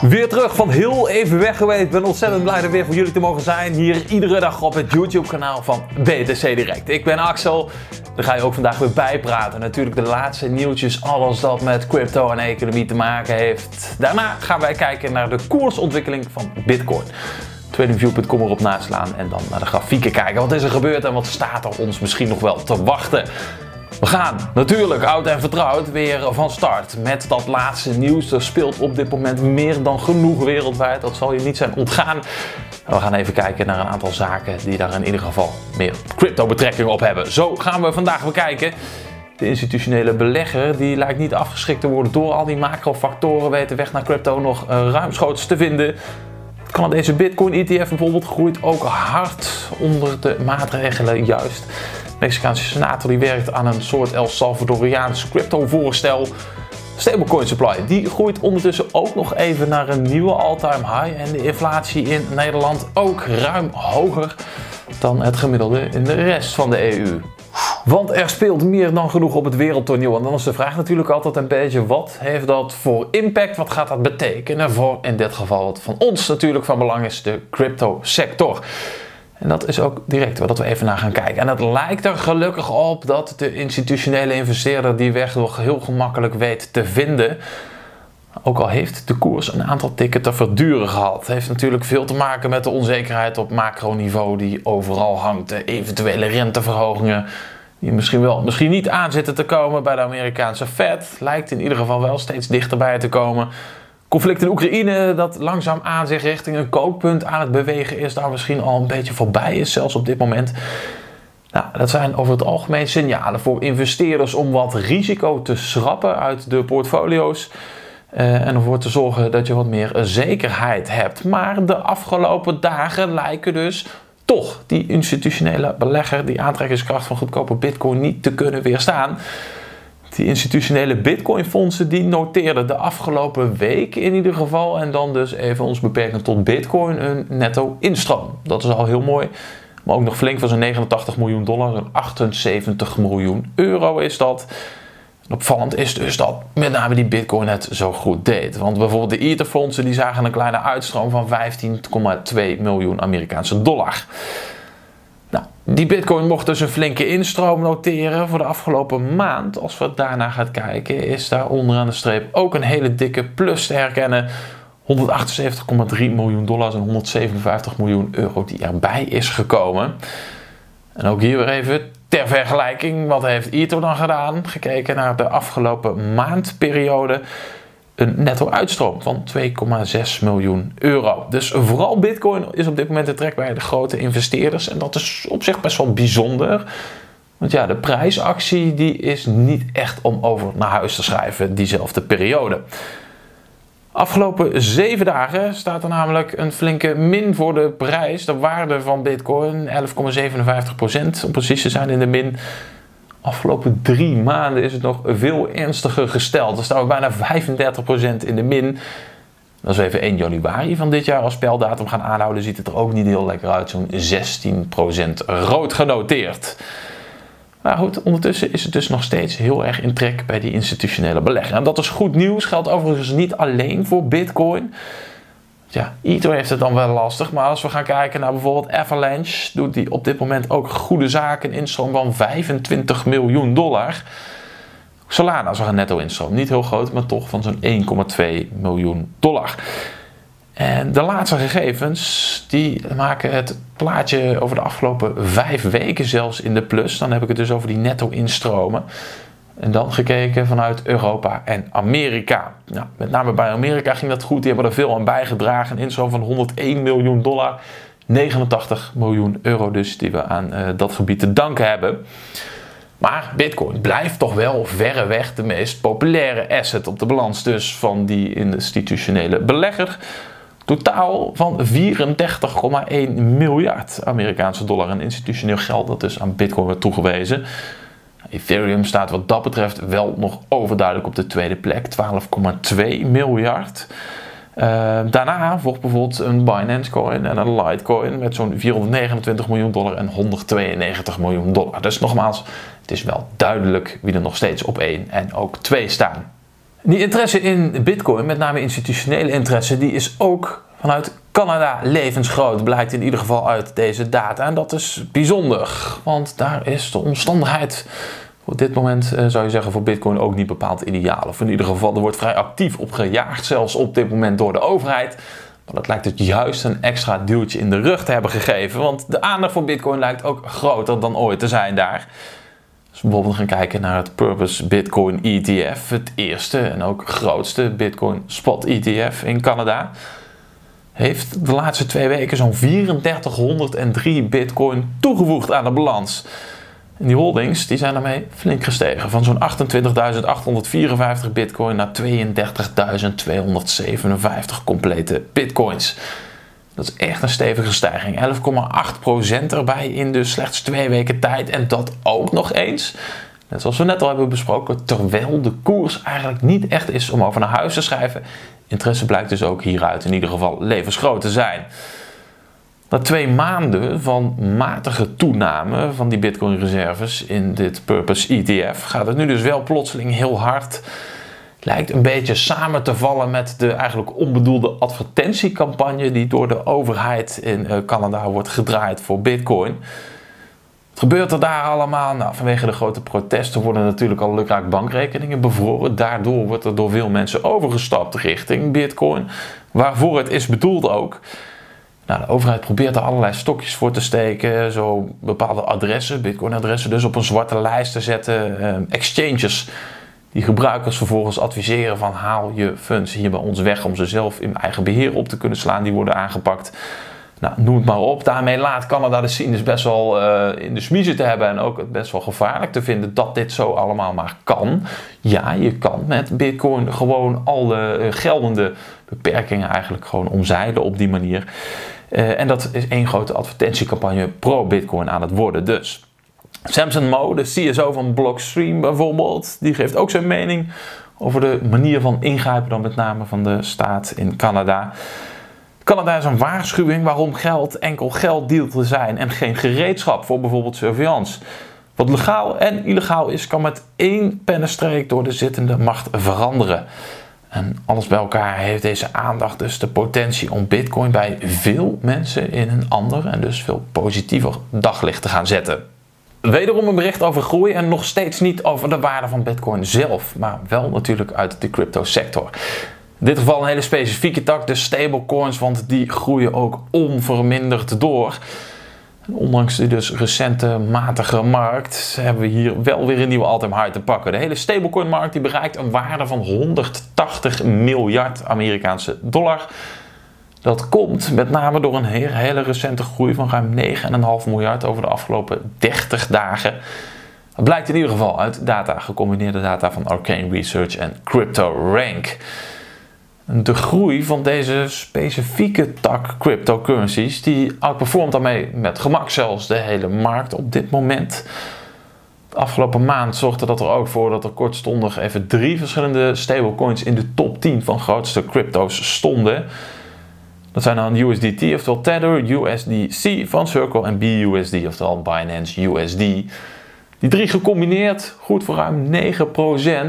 Weer terug van heel even weg geweest. Ik ben ontzettend blij er weer voor jullie te mogen zijn. Hier iedere dag op het YouTube kanaal van BTC Direct. Ik ben Axel. Daar ga je ook vandaag weer bijpraten. Natuurlijk de laatste nieuwtjes, alles dat met crypto en economie te maken heeft. Daarna gaan wij kijken naar de koersontwikkeling van Bitcoin. TradingView.com erop naslaan en dan naar de grafieken kijken. Wat is er gebeurd en wat staat er ons misschien nog wel te wachten? We gaan natuurlijk oud en vertrouwd weer van start met dat laatste nieuws. Er speelt op dit moment meer dan genoeg wereldwijd. Dat zal je niet zijn ontgaan. we gaan even kijken naar een aantal zaken die daar in ieder geval meer crypto betrekking op hebben. Zo gaan we vandaag bekijken. De institutionele belegger die lijkt niet afgeschrikt te worden door al die macrofactoren. Weet de weg naar crypto nog ruimschoots te vinden. Het Canadese Bitcoin ETF bijvoorbeeld groeit ook hard onder de maatregelen juist. Mexicaanse senator die werkt aan een soort El Salvadoriaans crypto-voorstel. Stablecoin supply die groeit ondertussen ook nog even naar een nieuwe all-time high. En de inflatie in Nederland ook ruim hoger dan het gemiddelde in de rest van de EU. Want er speelt meer dan genoeg op het wereldtoneel. En dan is de vraag natuurlijk altijd een beetje: wat heeft dat voor impact? Wat gaat dat betekenen voor in dit geval wat van ons natuurlijk van belang is, de crypto sector? En dat is ook direct wat we even naar gaan kijken. En het lijkt er gelukkig op dat de institutionele investeerder die weg nog heel gemakkelijk weet te vinden. Ook al heeft de koers een aantal tikken te verduren gehad. Heeft natuurlijk veel te maken met de onzekerheid op macroniveau die overal hangt. De eventuele renteverhogingen die misschien wel, misschien niet aan zitten te komen bij de Amerikaanse Fed. Lijkt in ieder geval wel steeds dichterbij te komen. Conflict in Oekraïne dat langzaam aan zich richting een kookpunt aan het bewegen is, daar misschien al een beetje voorbij is, zelfs op dit moment. Nou, dat zijn over het algemeen signalen voor investeerders om wat risico te schrappen uit de portfolio's. Uh, en ervoor te zorgen dat je wat meer zekerheid hebt. Maar de afgelopen dagen lijken dus toch die institutionele belegger, die aantrekkingskracht van goedkope bitcoin niet te kunnen weerstaan. Die institutionele Bitcoin-fondsen die noteerden de afgelopen week in ieder geval, en dan dus even ons beperken tot Bitcoin, een netto instroom. Dat is al heel mooi. Maar ook nog flink van zo'n 89 miljoen dollar, een 78 miljoen euro is dat. En opvallend is dus dat met name die Bitcoin het zo goed deed. Want bijvoorbeeld de Ether-fondsen die zagen een kleine uitstroom van 15,2 miljoen Amerikaanse dollar. Die bitcoin mocht dus een flinke instroom noteren voor de afgelopen maand. Als we daarna gaan kijken, is daar onderaan de streep ook een hele dikke plus te herkennen. 178,3 miljoen dollars en 157 miljoen euro die erbij is gekomen. En ook hier weer even ter vergelijking, wat heeft Ether dan gedaan? Gekeken naar de afgelopen maandperiode een netto uitstroom van 2,6 miljoen euro. Dus vooral Bitcoin is op dit moment de trek bij de grote investeerders. En dat is op zich best wel bijzonder. Want ja, de prijsactie die is niet echt om over naar huis te schrijven diezelfde periode. Afgelopen zeven dagen staat er namelijk een flinke min voor de prijs. De waarde van Bitcoin 11,57% om precies te zijn in de min afgelopen drie maanden is het nog veel ernstiger gesteld. Dan staan we bijna 35% in de min. Als we even 1 januari van dit jaar als speldatum gaan aanhouden, ziet het er ook niet heel lekker uit. Zo'n 16% rood genoteerd. Maar goed, ondertussen is het dus nog steeds heel erg in trek bij die institutionele belegger. En dat is goed nieuws, geldt overigens niet alleen voor Bitcoin. Ja, Ether heeft het dan wel lastig, maar als we gaan kijken naar bijvoorbeeld Avalanche, doet die op dit moment ook goede zaken, instroom van 25 miljoen dollar. Solana zag een netto instroom, niet heel groot, maar toch van zo'n 1,2 miljoen dollar. En de laatste gegevens, die maken het plaatje over de afgelopen vijf weken zelfs in de plus. Dan heb ik het dus over die netto instromen. En dan gekeken vanuit Europa en Amerika. Nou, met name bij Amerika ging dat goed. Die hebben er veel aan bijgedragen. Een instroom van 101 miljoen dollar. 89 miljoen euro dus die we aan uh, dat gebied te danken hebben. Maar Bitcoin blijft toch wel verreweg de meest populaire asset op de balans dus van die institutionele belegger. Totaal van 34,1 miljard Amerikaanse dollar aan institutioneel geld dat dus aan Bitcoin werd toegewezen. Ethereum staat wat dat betreft wel nog overduidelijk op de tweede plek, 12,2 miljard. Uh, daarna volgt bijvoorbeeld een Binance Coin en een Litecoin met zo'n 429 miljoen dollar en 192 miljoen dollar. Dus nogmaals, het is wel duidelijk wie er nog steeds op 1 en ook 2 staan. Die interesse in Bitcoin, met name institutionele interesse, die is ook vanuit Canada levensgroot, blijkt in ieder geval uit deze data. En dat is bijzonder, want daar is de omstandigheid op dit moment eh, zou je zeggen voor Bitcoin ook niet bepaald ideaal. Of in ieder geval, er wordt vrij actief op gejaagd, zelfs op dit moment door de overheid. Maar dat lijkt het juist een extra duwtje in de rug te hebben gegeven. Want de aandacht voor Bitcoin lijkt ook groter dan ooit te zijn daar. We bijvoorbeeld gaan kijken naar het Purpose Bitcoin ETF, het eerste en ook grootste Bitcoin Spot ETF in Canada, heeft de laatste twee weken zo'n 3403 Bitcoin toegevoegd aan de balans. En die holdings die zijn daarmee flink gestegen. Van zo'n 28.854 bitcoin naar 32.257 complete bitcoins. Dat is echt een stevige stijging. 11,8% erbij in dus slechts twee weken tijd. En dat ook nog eens, net zoals we net al hebben besproken, terwijl de koers eigenlijk niet echt is om over naar huis te schrijven. Interesse blijkt dus ook hieruit in ieder geval levensgroot te zijn. Na twee maanden van matige toename van die Bitcoin-reserves in dit Purpose ETF gaat het nu dus wel plotseling heel hard. Lijkt een beetje samen te vallen met de eigenlijk onbedoelde advertentiecampagne die door de overheid in eh, Canada wordt gedraaid voor Bitcoin. Gebeurt er daar allemaal? Nou, vanwege de grote protesten worden natuurlijk al lukraak bankrekeningen bevroren. Daardoor wordt er door veel mensen overgestapt richting Bitcoin, waarvoor het is bedoeld ook. Nou, de overheid probeert er allerlei stokjes voor te steken. Zo bepaalde adressen, bitcoin-adressen, dus op een zwarte lijst te zetten. Ehm, exchanges die gebruikers vervolgens adviseren van haal je funds hier bij ons weg om ze zelf in eigen beheer op te kunnen slaan. Die worden aangepakt. Nou, noem het maar op. Daarmee laat Canada de scene dus best wel uh, in de smiezen te hebben en ook best wel gevaarlijk te vinden dat dit zo allemaal maar kan. Ja, je kan met Bitcoin gewoon alle uh, geldende beperkingen eigenlijk gewoon omzeilen op die manier. Uh, en dat is één grote advertentiecampagne pro-Bitcoin aan het worden. Dus Samson Mo, de CSO van Blockstream bijvoorbeeld, die geeft ook zijn mening over de manier van ingrijpen, dan met name van de staat in Canada. Canada is een waarschuwing waarom geld enkel geld dient te zijn en geen gereedschap voor bijvoorbeeld surveillance. Wat legaal en illegaal is, kan met één pennenstreek door de zittende macht veranderen. En alles bij elkaar heeft deze aandacht dus de potentie om Bitcoin bij veel mensen in een ander en dus veel positiever daglicht te gaan zetten. Wederom een bericht over groei en nog steeds niet over de waarde van Bitcoin zelf, maar wel natuurlijk uit de crypto sector. In dit geval een hele specifieke tak, de stablecoins, want die groeien ook onverminderd door. ondanks de dus recente matige markt hebben we hier wel weer een nieuwe all-time te pakken. De hele stablecoin markt die bereikt een waarde van 180 miljard Amerikaanse dollar. Dat komt met name door een hele, hele recente groei van ruim 9,5 miljard over de afgelopen 30 dagen. Dat blijkt in ieder geval uit data, gecombineerde data van Arcane Research en CryptoRank. De groei van deze specifieke tak cryptocurrencies, die outperformt daarmee met gemak zelfs de hele markt op dit moment. De afgelopen maand zorgde dat er ook voor dat er kortstondig even drie verschillende stablecoins in de top 10 van grootste crypto's stonden. Dat zijn dan USDT, oftewel Tether, USDC van Circle en BUSD, oftewel Binance USD. Die drie gecombineerd goed voor ruim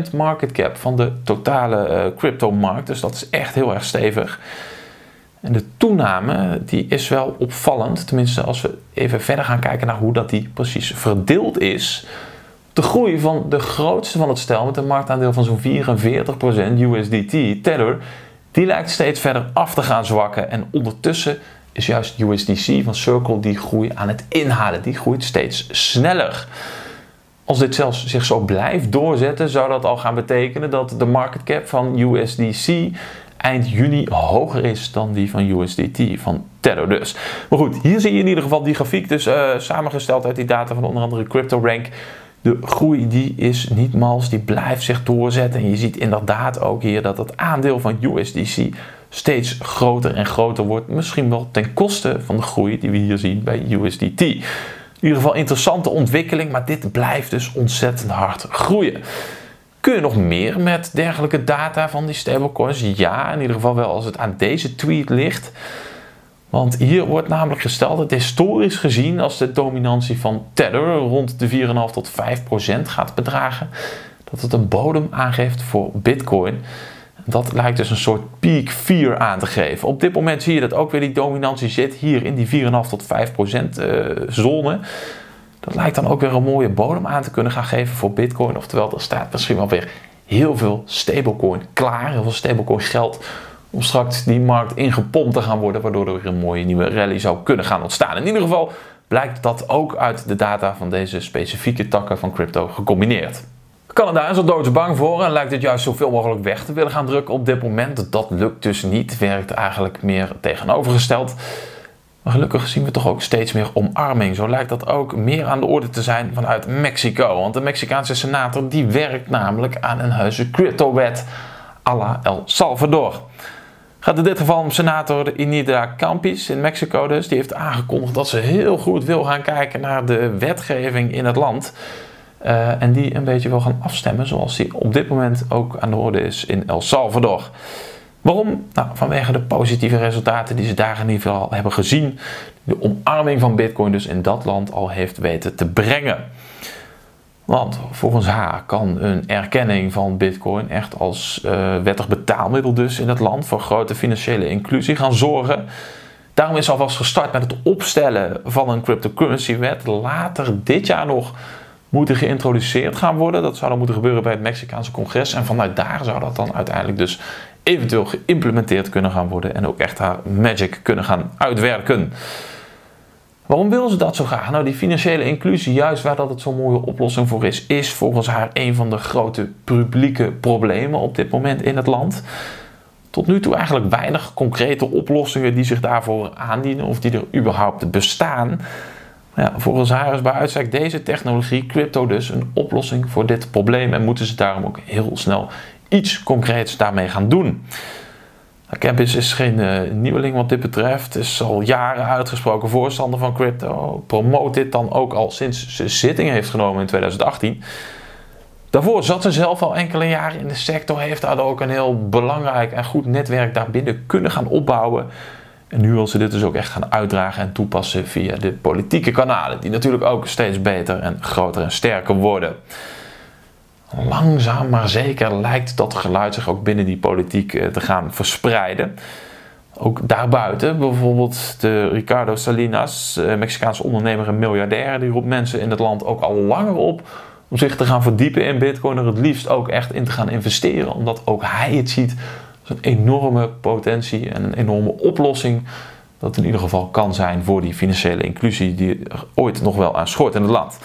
9% market cap van de totale uh, crypto-markt. Dus dat is echt heel erg stevig. En de toename die is wel opvallend, tenminste als we even verder gaan kijken naar hoe dat die precies verdeeld is. De groei van de grootste van het stel met een marktaandeel van zo'n 44% USDT, Tether, die lijkt steeds verder af te gaan zwakken. En ondertussen is juist USDC van Circle die groei aan het inhalen. Die groeit steeds sneller. Als dit zelfs zich zo blijft doorzetten, zou dat al gaan betekenen dat de market cap van USDC eind juni hoger is dan die van USDT, van Tether dus. Maar goed, hier zie je in ieder geval die grafiek, dus uh, samengesteld uit die data van onder andere CryptoRank. De groei die is niet mals, die blijft zich doorzetten. En je ziet inderdaad ook hier dat het aandeel van USDC steeds groter en groter wordt. Misschien wel ten koste van de groei die we hier zien bij USDT. In ieder geval interessante ontwikkeling, maar dit blijft dus ontzettend hard groeien. Kun je nog meer met dergelijke data van die stablecoins? Ja, in ieder geval wel als het aan deze tweet ligt. Want hier wordt namelijk gesteld dat historisch gezien als de dominantie van Tether rond de 4,5 tot 5 procent gaat bedragen, dat het een bodem aangeeft voor Bitcoin. Dat lijkt dus een soort peak 4 aan te geven. Op dit moment zie je dat ook weer die dominantie zit hier in die 4,5 tot 5 procent uh, zone. Dat lijkt dan ook weer een mooie bodem aan te kunnen gaan geven voor Bitcoin. Oftewel, er staat misschien wel weer heel veel stablecoin klaar, heel veel stablecoin geld om straks die markt ingepompt te gaan worden, waardoor er weer een mooie nieuwe rally zou kunnen gaan ontstaan. In ieder geval blijkt dat ook uit de data van deze specifieke takken van crypto gecombineerd. Canada is er doodsbang voor en lijkt het juist zoveel mogelijk weg te willen gaan drukken op dit moment. Dat lukt dus niet, werkt eigenlijk meer tegenovergesteld. Maar gelukkig zien we toch ook steeds meer omarming. Zo lijkt dat ook meer aan de orde te zijn vanuit Mexico. Want de Mexicaanse senator die werkt namelijk aan een heuse crypto-wet à la El Salvador. Gaat in dit geval om senator Inida Campis in Mexico dus. Die heeft aangekondigd dat ze heel goed wil gaan kijken naar de wetgeving in het land. Uh, en die een beetje wil gaan afstemmen zoals die op dit moment ook aan de orde is in El Salvador. Waarom? Nou, vanwege de positieve resultaten die ze daar in ieder geval hebben gezien. De omarming van Bitcoin dus in dat land al heeft weten te brengen. Want volgens haar kan een erkenning van Bitcoin echt als uh, wettig betaalmiddel dus in het land voor grote financiële inclusie gaan zorgen. Daarom is alvast gestart met het opstellen van een cryptocurrency wet. Later dit jaar nog moeten geïntroduceerd gaan worden. Dat zou dan moeten gebeuren bij het Mexicaanse congres. En vanuit daar zou dat dan uiteindelijk dus eventueel geïmplementeerd kunnen gaan worden. En ook echt haar magic kunnen gaan uitwerken. Waarom wil ze dat zo graag? Nou, die financiële inclusie, juist waar dat het zo'n mooie oplossing voor is, is volgens haar een van de grote publieke problemen op dit moment in het land. Tot nu toe eigenlijk weinig concrete oplossingen die zich daarvoor aandienen of die er überhaupt bestaan. Ja, volgens haar is bij deze technologie, crypto dus, een oplossing voor dit probleem en moeten ze daarom ook heel snel iets concreets daarmee gaan doen. Campus is geen uh, nieuweling wat dit betreft, is al jaren uitgesproken voorstander van crypto, promoot dit dan ook al sinds ze zitting heeft genomen in 2018. Daarvoor zat ze zelf al enkele jaren in de sector, heeft daar ook een heel belangrijk en goed netwerk daarbinnen kunnen gaan opbouwen. En nu wil ze dit dus ook echt gaan uitdragen en toepassen via de politieke kanalen, die natuurlijk ook steeds beter en groter en sterker worden. Langzaam maar zeker lijkt dat geluid zich ook binnen die politiek eh, te gaan verspreiden. Ook daarbuiten, bijvoorbeeld de Ricardo Salinas, eh, Mexicaanse ondernemer en miljardair, die roept mensen in het land ook al langer op om zich te gaan verdiepen in Bitcoin, er het liefst ook echt in te gaan investeren, omdat ook hij het ziet een enorme potentie en een enorme oplossing dat in ieder geval kan zijn voor die financiële inclusie die er ooit nog wel aan schort in het land.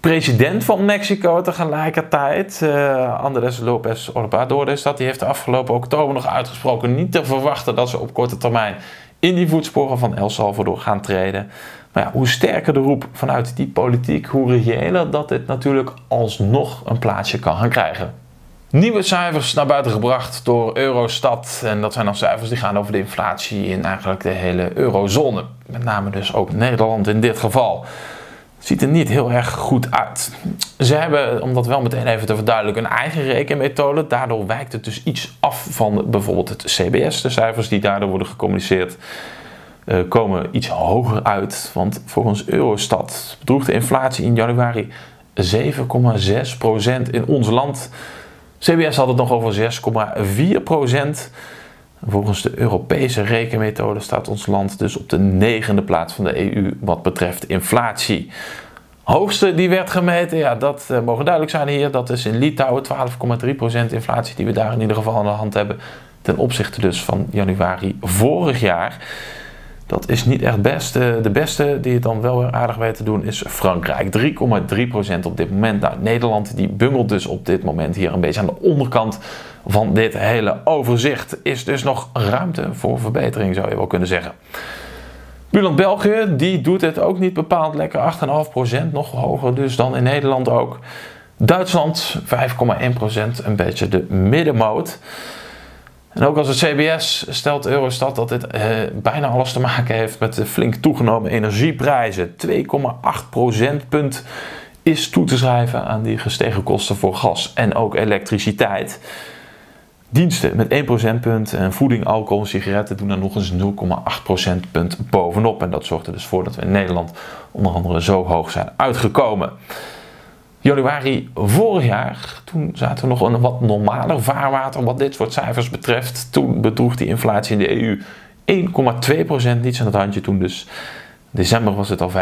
President van Mexico tegelijkertijd, uh, Andrés López Obrador is dat, die heeft de afgelopen oktober nog uitgesproken niet te verwachten dat ze op korte termijn in die voetsporen van El Salvador gaan treden. Maar ja, hoe sterker de roep vanuit die politiek, hoe reëler dat dit natuurlijk alsnog een plaatsje kan gaan krijgen. Nieuwe cijfers naar buiten gebracht door Eurostat. En dat zijn dan cijfers die gaan over de inflatie in eigenlijk de hele eurozone. Met name dus ook Nederland in dit geval. Ziet er niet heel erg goed uit. Ze hebben, om dat wel meteen even te verduidelijken, een eigen rekenmethode. Daardoor wijkt het dus iets af van bijvoorbeeld het CBS. De cijfers die daardoor worden gecommuniceerd uh, komen iets hoger uit. Want volgens Eurostat bedroeg de inflatie in januari 7,6% in ons land. CBS had het nog over 6,4 procent. Volgens de Europese rekenmethode staat ons land dus op de negende plaats van de EU wat betreft inflatie. Hoogste die werd gemeten, ja, dat uh, mogen duidelijk zijn hier. Dat is in Litouwen 12,3% inflatie die we daar in ieder geval aan de hand hebben. Ten opzichte dus van januari vorig jaar. Dat is niet echt best. De beste die het dan wel weer aardig weet te doen is Frankrijk. 3,3% op dit moment. Nou, Nederland die bungelt dus op dit moment hier een beetje aan de onderkant van dit hele overzicht. Is dus nog ruimte voor verbetering zou je wel kunnen zeggen. Buurland België, die doet het ook niet bepaald lekker. 8,5%, nog hoger dus dan in Nederland ook. Duitsland 5,1%, een beetje de middenmoot. En ook als het CBS stelt Eurostat dat dit eh, bijna alles te maken heeft met de flink toegenomen energieprijzen. 2,8 procentpunt is toe te schrijven aan die gestegen kosten voor gas en ook elektriciteit. Diensten met 1 procentpunt en voeding, alcohol en sigaretten doen er nog eens 0,8 procentpunt bovenop. En dat zorgt er dus voor dat we in Nederland onder andere zo hoog zijn uitgekomen. Januari vorig jaar, toen zaten we nog een wat normaler vaarwater wat dit soort cijfers betreft. Toen bedroeg die inflatie in de EU 1,2%, niets aan het handje toen dus. December was het al 5,3%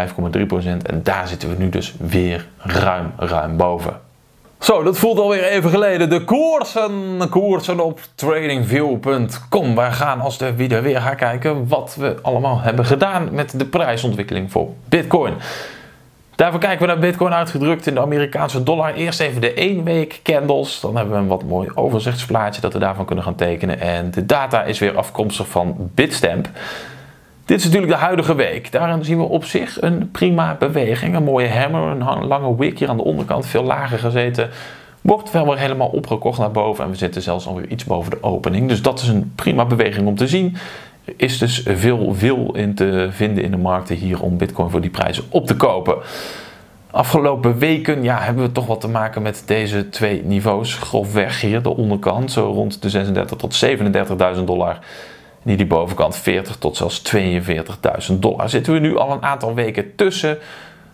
en daar zitten we nu dus weer ruim, ruim boven. Zo, dat voelt alweer even geleden. De koersen, koersen op tradingview.com. Wij gaan als de video weer gaan kijken wat we allemaal hebben gedaan met de prijsontwikkeling voor Bitcoin. Daarvoor kijken we naar Bitcoin uitgedrukt in de Amerikaanse dollar. Eerst even de 1 week candles. Dan hebben we een wat mooi overzichtsplaatje dat we daarvan kunnen gaan tekenen. En de data is weer afkomstig van Bitstamp. Dit is natuurlijk de huidige week. Daarin zien we op zich een prima beweging. Een mooie hammer, een lange wick hier aan de onderkant, veel lager gezeten. Wordt wel weer helemaal opgekocht naar boven en we zitten zelfs alweer iets boven de opening. Dus dat is een prima beweging om te zien. Is dus veel wil in te vinden in de markten hier om bitcoin voor die prijzen op te kopen. Afgelopen weken ja, hebben we toch wat te maken met deze twee niveaus. Grofweg hier de onderkant, zo rond de 36 tot 37.000 dollar die die bovenkant 40 tot zelfs 42.000 dollar. Zitten we nu al een aantal weken tussen.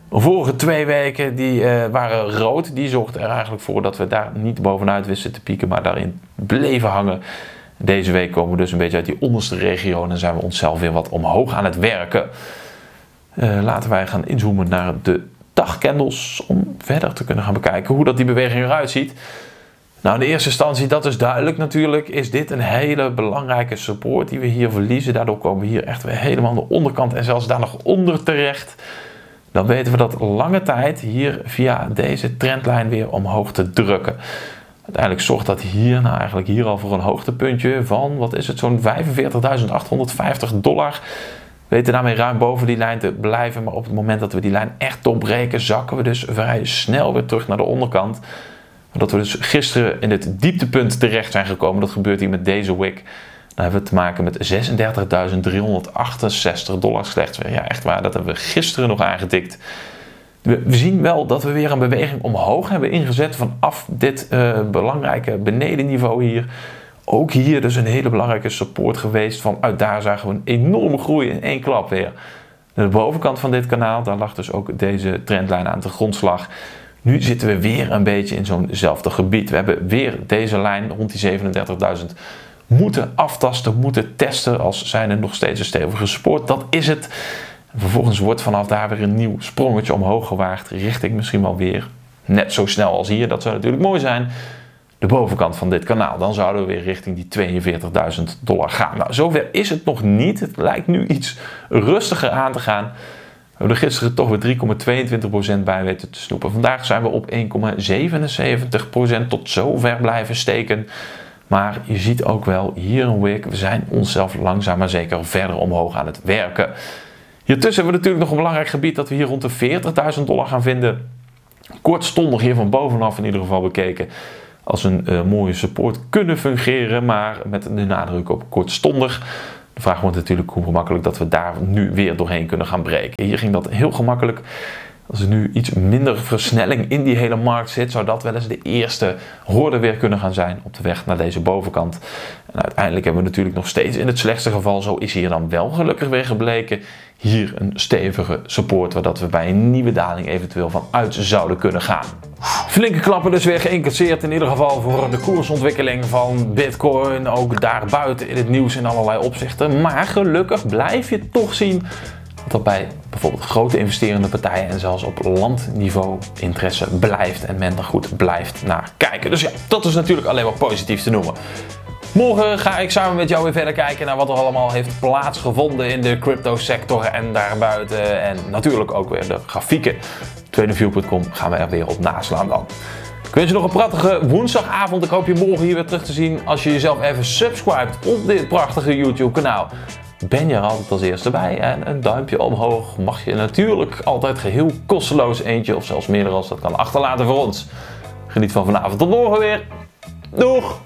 De vorige twee weken die, uh, waren rood. Die zorgden er eigenlijk voor dat we daar niet bovenuit wisten te pieken, maar daarin bleven hangen. Deze week komen we dus een beetje uit die onderste regio en zijn we onszelf weer wat omhoog aan het werken. Uh, laten wij gaan inzoomen naar de dagcandles om verder te kunnen gaan bekijken hoe dat die beweging eruit ziet. Nou, in de eerste instantie, dat is duidelijk natuurlijk, is dit een hele belangrijke support die we hier verliezen. Daardoor komen we hier echt weer helemaal aan de onderkant en zelfs daar nog onder terecht. Dan weten we dat lange tijd hier via deze trendlijn weer omhoog te drukken. Uiteindelijk zorgt dat hier, nou eigenlijk hier al voor een hoogtepuntje van, wat is het, zo'n 45.850 dollar. We weten daarmee ruim boven die lijn te blijven, maar op het moment dat we die lijn echt doorbreken, zakken we dus vrij snel weer terug naar de onderkant. Dat we dus gisteren in het dieptepunt terecht zijn gekomen. Dat gebeurt hier met deze wick. Dan hebben we te maken met 36.368 dollar slechts. Ja, echt waar. Dat hebben we gisteren nog aangetikt. We, zien wel dat we weer een beweging omhoog hebben ingezet vanaf dit uh, belangrijke benedenniveau hier. Ook hier dus een hele belangrijke support geweest. Vanuit daar zagen we een enorme groei in één klap weer. De bovenkant van dit kanaal, daar lag dus ook deze trendlijn aan de grondslag. Nu zitten we weer een beetje in zo'nzelfde gebied. We hebben weer deze lijn rond die 37.000 moeten aftasten, moeten testen als zijn er nog steeds een stevige sport. Dat is het. Vervolgens wordt vanaf daar weer een nieuw sprongetje omhoog gewaagd richting misschien wel weer net zo snel als hier. Dat zou natuurlijk mooi zijn. De bovenkant van dit kanaal. Dan zouden we weer richting die 42.000 dollar gaan. Nou, zover is het nog niet. Het lijkt nu iets rustiger aan te gaan. We hebben er gisteren toch weer 3,22% bij weten te snoepen. Vandaag zijn we op 1,77% tot zover blijven steken. Maar je ziet ook wel hier een week, we zijn onszelf langzaam maar zeker verder omhoog aan het werken. Hiertussen hebben we natuurlijk nog een belangrijk gebied dat we hier rond de 40.000 dollar gaan vinden. Kortstondig hier van bovenaf in ieder geval bekeken als een uh, mooie support kunnen fungeren, maar met de nadruk op kortstondig. De vraag wordt natuurlijk hoe gemakkelijk dat we daar nu weer doorheen kunnen gaan breken. Hier ging dat heel gemakkelijk. Als er nu iets minder versnelling in die hele markt zit, zou dat wel eens de eerste hoorde weer kunnen gaan zijn op de weg naar deze bovenkant. En uiteindelijk hebben we natuurlijk nog steeds in het slechtste geval, zo is hier dan wel gelukkig weer gebleken, hier een stevige support waar dat we bij een nieuwe daling eventueel van uit zouden kunnen gaan. Flinke klappen dus weer geïncasseerd in ieder geval voor de koersontwikkeling van Bitcoin. Ook daarbuiten in het nieuws in allerlei opzichten. Maar gelukkig blijf je toch zien dat bij bijvoorbeeld grote investerende partijen en zelfs op landniveau interesse blijft en men er goed blijft naar kijken. Dus ja, dat is natuurlijk alleen maar positief te noemen. Morgen ga ik samen met jou weer verder kijken naar wat er allemaal heeft plaatsgevonden in de crypto sector en daarbuiten. En natuurlijk ook weer de grafieken. Traderview.com gaan we er weer op naslaan dan. Ik wens je nog een prachtige woensdagavond. Ik hoop je morgen hier weer terug te zien. Als je jezelf even subscribt op dit prachtige YouTube kanaal. Ben je er altijd als eerste bij. En een duimpje omhoog mag je natuurlijk altijd geheel kosteloos eentje of zelfs meerdere als dat kan achterlaten voor ons. Geniet van vanavond tot morgen weer. Doeg!